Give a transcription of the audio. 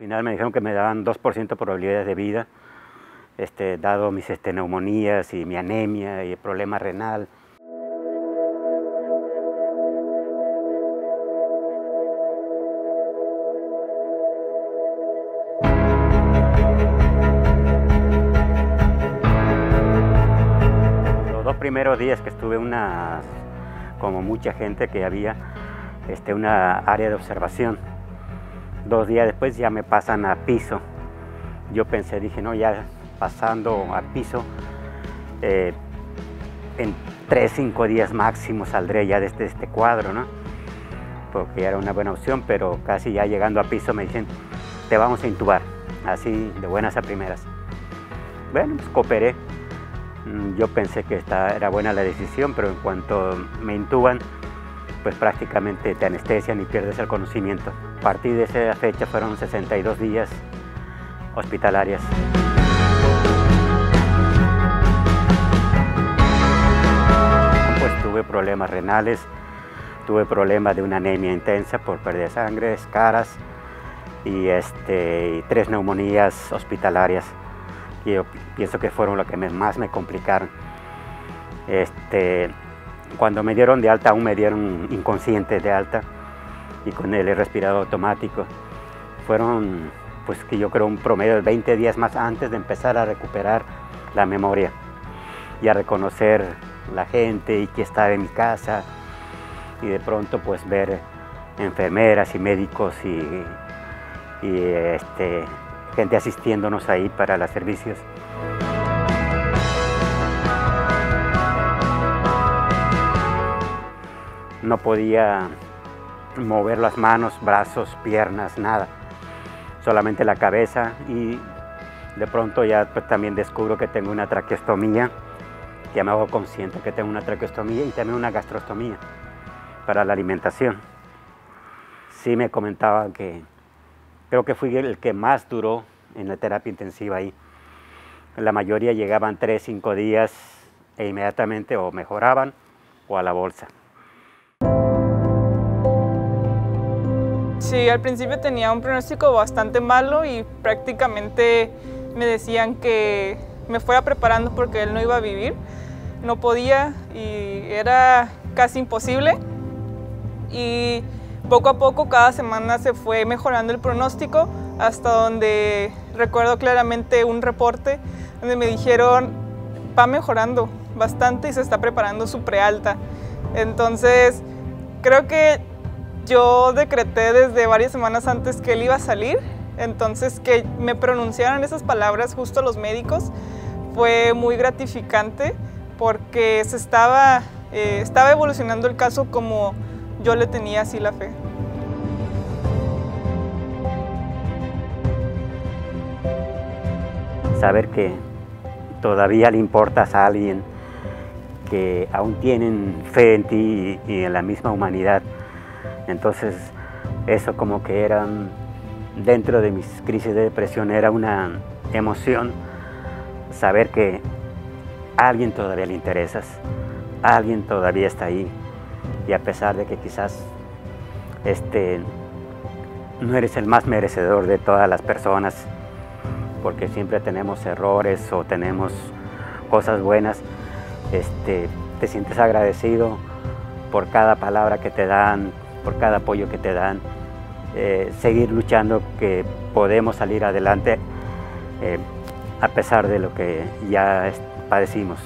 Al final me dijeron que me daban 2% probabilidades de vida, este, dado mis este, y mi anemia y el problema renal. Los dos primeros días que estuve una, como mucha gente que había, este, una área de observación Dos días después ya me pasan a piso. Yo pensé, dije, no, ya pasando a piso, eh, en tres, cinco días máximo saldré ya desde este cuadro, ¿no? Porque era una buena opción, pero casi ya llegando a piso me dicen, te vamos a intubar, así de buenas a primeras. Bueno, pues cooperé. Mm, yo pensé que esta era buena la decisión, pero en cuanto me intuban, pues prácticamente te anestesian y pierdes el conocimiento. A partir de esa fecha fueron 62 días hospitalarias. Pues tuve problemas renales, tuve problemas de una anemia intensa por pérdida de sangre, escaras y, este, tres neumonías hospitalarias que yo pienso que fueron lo que más me complicaron. Este, cuando me dieron de alta, aún me dieron inconsciente de alta y con el respirador automático. Fueron, pues que yo creo, un promedio de 20 días más antes de empezar a recuperar la memoria y a reconocer la gente y que estaba en mi casa y de pronto pues ver enfermeras y médicos y, y este, gente asistiéndonos ahí para los servicios. No podía mover las manos, brazos, piernas, nada, solamente la cabeza y de pronto ya pues, también descubro que tengo una traqueostomía, ya me hago consciente que tengo una traqueostomía y también una gastrostomía para la alimentación. Sí me comentaban que creo que fui el que más duró en la terapia intensiva ahí. La mayoría llegaban tres, cinco días e inmediatamente o mejoraban o a la bolsa. Sí, al principio tenía un pronóstico bastante malo y prácticamente me decían que me fuera preparando porque él no iba a vivir. No podía y era casi imposible. Y poco a poco, cada semana se fue mejorando el pronóstico hasta donde recuerdo claramente un reporte donde me dijeron va mejorando bastante y se está preparando su prealta. Entonces, creo que yo decreté desde varias semanas antes que él iba a salir, entonces que me pronunciaran esas palabras justo los médicos fue muy gratificante porque se estaba, eh, estaba evolucionando el caso como yo le tenía así la fe. Saber que todavía le importas a alguien, que aún tienen fe en ti y en la misma humanidad, entonces eso como que era, dentro de mis crisis de depresión era una emoción saber que a alguien todavía le interesas, alguien todavía está ahí. Y a pesar de que quizás este, no eres el más merecedor de todas las personas, porque siempre tenemos errores o tenemos cosas buenas, este, te sientes agradecido por cada palabra que te dan, por cada apoyo que te dan, eh, seguir luchando que podemos salir adelante eh, a pesar de lo que ya padecimos.